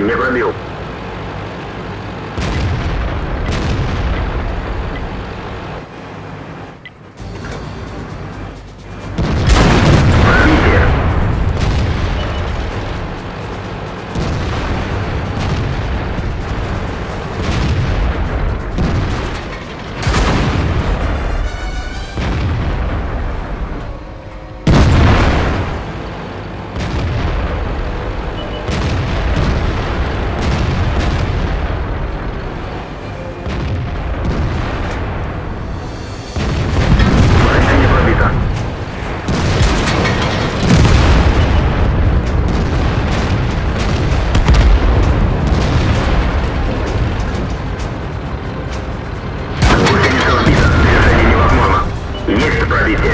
Не пробил. 30 days.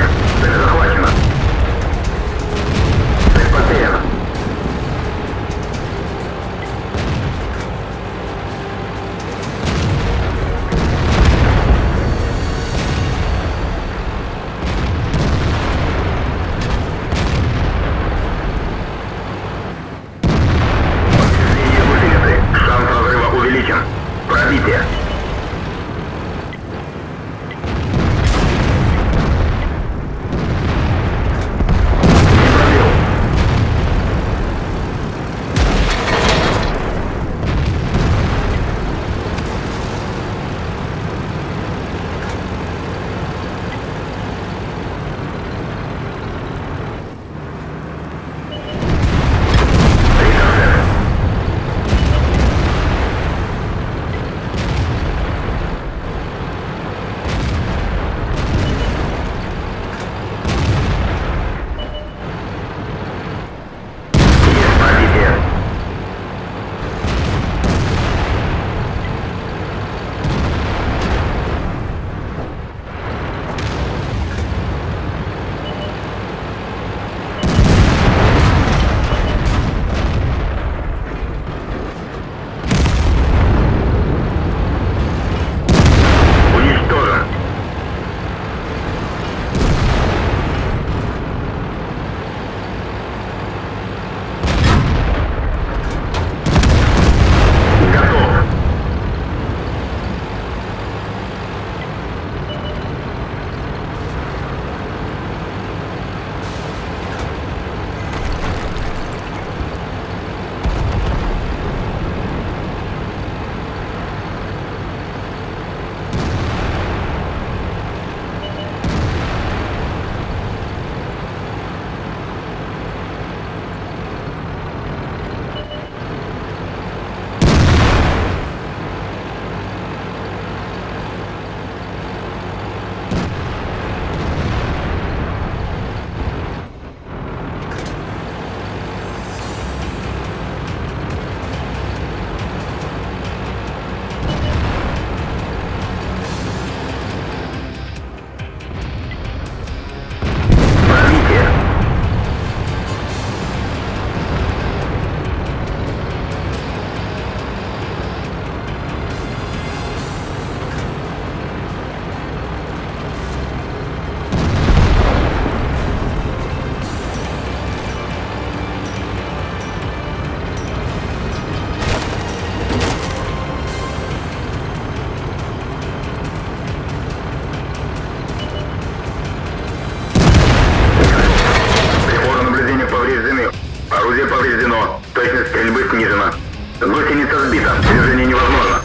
Точность стрельбы снижена. Гусеница сбита. Движение невозможно.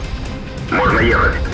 Можно ехать.